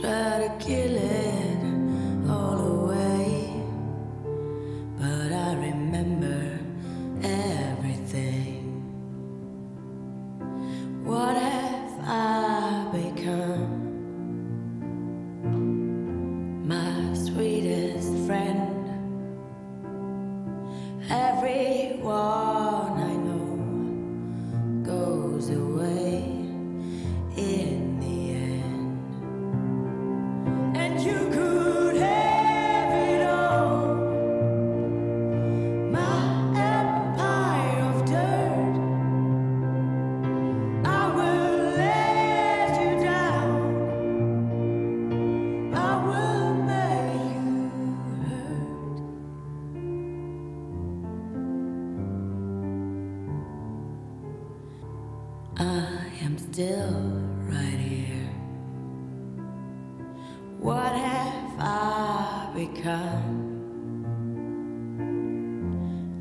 Try to kill it all away, but I remember everything. What have I become? My sweetest friend. Everyone I am still right here. What have I become?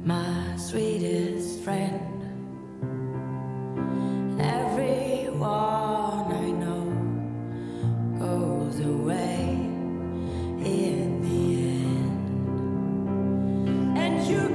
My sweetest friend. Everyone I know goes away in the end. And you